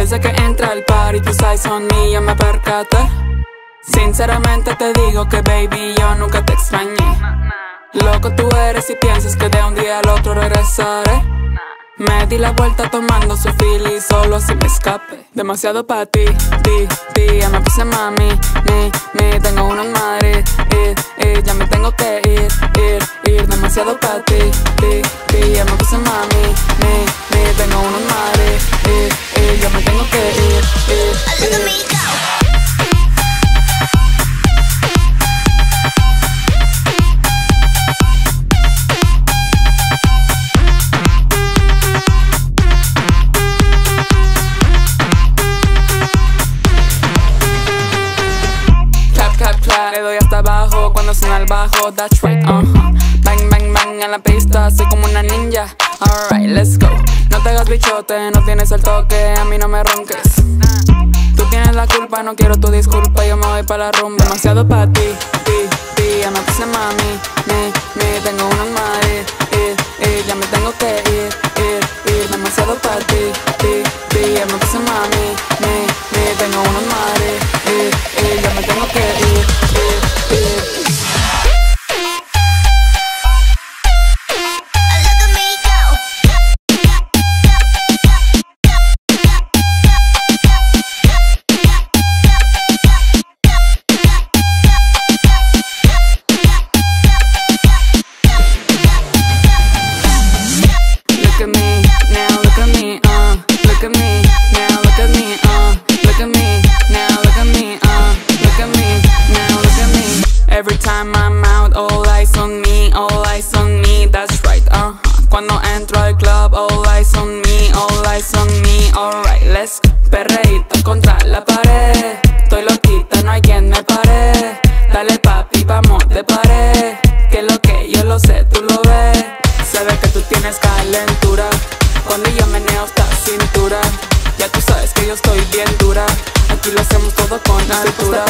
Desde que entra el party tus eyes son me percaté. Sinceramente te digo que baby yo nunca te extrañé. Loco tú eres y piensas que de un día al otro regresaré. Me di la vuelta tomando su y solo así me escape. Demasiado pa' ti, ti, ti, ya me puse mami, mi, mi Tengo una madre, ir, ir, ya me tengo que ir, ir, ir Demasiado pa' ti, cuando el bajo, that's right, uh -huh. Bang, bang, bang en la pista, soy como una ninja. Alright, let's go. No te hagas bichote, no tienes el toque, a mí no me ronques. Tú tienes la culpa, no quiero tu disculpa, yo me voy para la rumba. Demasiado pa' ti, ti, ti, ya me puse mami, mi, mi Tengo una madre, ir, ir, ya me tengo que ir, ir, ir Demasiado pa' ti, ti, ti, ya me puse mami, mi, mi Tengo una madre, ir, ir, ya me tengo que ir contra la pared, estoy loquita, no hay quien me pare. Dale papi, vamos de pared, que lo que yo lo sé, tú lo ves. Sabes que tú tienes calentura, cuando yo meneo esta cintura. Ya tú sabes que yo estoy bien dura, aquí lo hacemos todo con altura